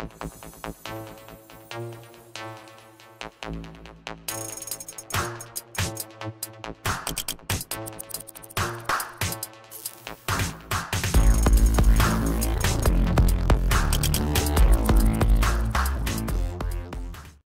you